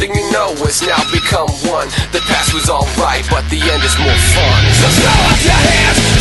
thing you know it's now become one. The past was alright, but the end is more fun. So throw up your hands,